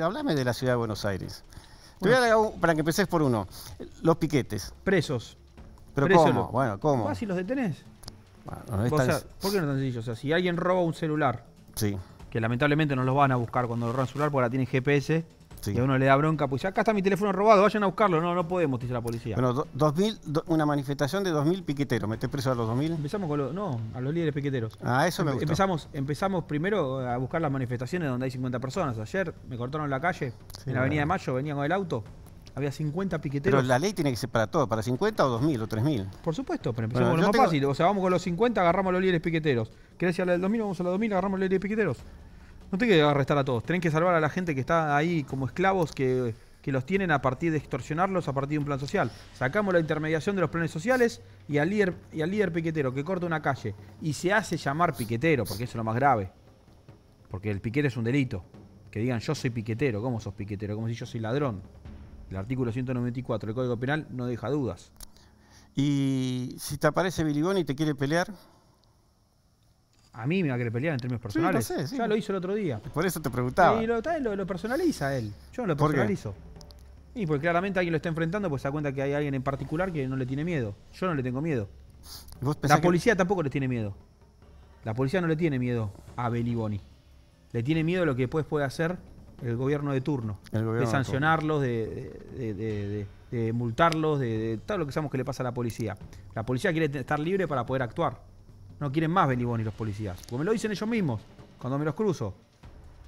Háblame de la ciudad de Buenos Aires. Te voy a para que empecés por uno. Los piquetes. Presos. ¿Pero Presos cómo? lo- Bueno, ¿cómo? ¿Vas y los detenés? Bueno, no es O tan- sea, ¿Por qué no es tan sencillo? O sea, si alguien roba un celular, Sí, que lamentablemente no los van a buscar cuando roban celular porque ahora tienen GPS, sí. y a uno le da bronca, pues acá está mi teléfono robado, vayan a buscarlo. No, no podemos, dice la policía. Bueno, do- 2000, do- una manifestación de 2.000 piqueteros. ¿Metés preso a los 2.000? Empezamos con los, no, a los líderes piqueteros. Ah, eso me Empe- gustó. Empezamos, empezamos primero a buscar las manifestaciones donde hay 50 personas. Ayer me cortaron la calle, Sí, en la Avenida de. Mayo, venía con el auto, había 50 Pero piqueteros. la ley tiene que ser para todo, para 50 o 2.000 o 3.000. Por supuesto, pero empezamos Bueno, con lo más tengo- fácil. O sea, vamos con los 50, agarramos a los líderes piqueteros. ¿Querés ir a la del 2000? Vamos a la 2000, agarramos a los líderes piqueteros. No tenés que arrestar a todos. Tenés que salvar a la gente que está ahí como esclavos que, que los tienen a partir de extorsionarlos a partir de un plan social. Sacamos la intermediación de los planes sociales y al líder, y al líder piquetero que corta una calle y se hace llamar piquetero, porque eso es lo más grave. Porque el piquete es un delito. Que digan yo soy piquetero, ¿cómo sos piquetero? Como si yo soy ladrón. El artículo 194 del Código Penal no deja dudas. Y si te aparece Billy Bonnie y te quiere pelear, A mí me va a querer pelear en términos personales. sé, sí. Ya lo hizo el otro día. por eso te preguntaba. Y lo, lo- lo personaliza él. Yo no lo ¿Por qué? personalizo. Y porque claramente alguien lo está enfrentando, pues se da cuenta que hay alguien en particular que no le tiene miedo. Yo no le tengo miedo. ¿Vos pensás La que- policía tampoco le tiene miedo. La policía no le tiene miedo a Beliboni. Le tiene miedo a lo que después puede hacer el gobierno de turno. Gobierno de sancionarlos, de, de- de- de- de multarlos, de, todo lo que sabemos que le pasa a la policía. La policía quiere estar libre para poder actuar. No quieren más Beliboni los policías. Porque me lo dicen ellos mismos cuando me los cruzo.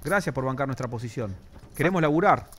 Gracias por bancar nuestra posición. Queremos laburar.